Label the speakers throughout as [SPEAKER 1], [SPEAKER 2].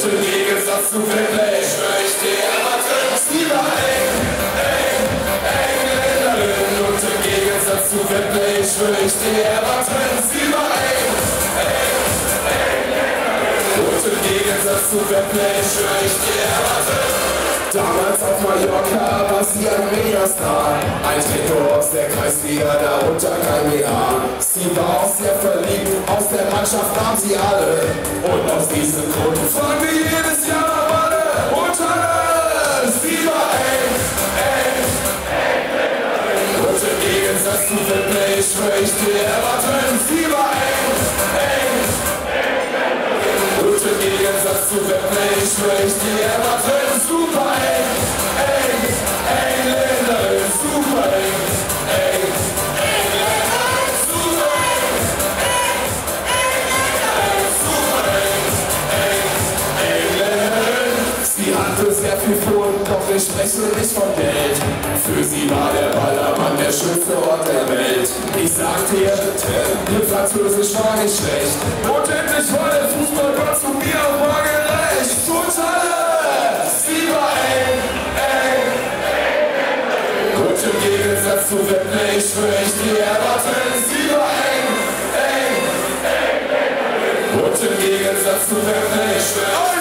[SPEAKER 1] zu Wembley, schwör ich dir, Everton ist lieber eng, eng. Und im Gegensatz zu schwör ich dir, Everton ist lieber eng, eng. Und im Gegensatz zu schwör ich dir, Everton Damals auf Mallorca war sie ein Megastar. Ein Trikot aus der Kreisliga, darunter kein WA. Sie war auch sehr verliebt, aus der Mannschaft nahm sie alle. Und aus diesem Grund ich dir, erwarten, sie war eng, eng, eng. Und im Gegensatz zu Fitness ich dir, erwarten, super eng, eng, Engländerin, super eng, eng, Engländerin, super eng, eng, Engländerin, super eng, eng, Engländerin. Sie hatte sehr viel Pfoten, doch ich spreche nicht von Geld. Für sie war der Ballermann Französisch war nicht schlecht. Und endlich war der Fußballgott zu mir und war gerecht. Total! Sie war eng, eng, Und im Gegensatz zu Wembley schwör ich dir, erwarten, sie war eng, eng, Und im Gegensatz zu Wembley schwör Eins,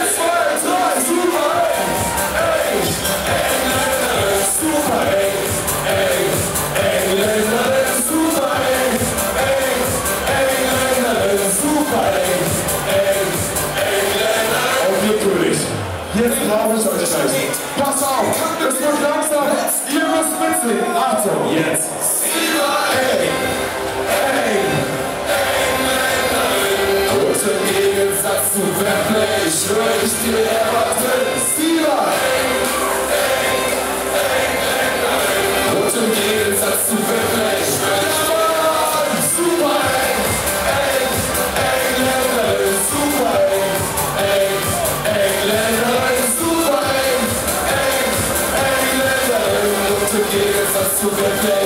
[SPEAKER 1] jetzt brauche ich euch gleich. Pass auf, es wird langsam, ihr müsst mitsingen. Achtung, jetzt. Eng, eng, und im Gegensatz zu Wembley schwör ich dir, erwarten eng,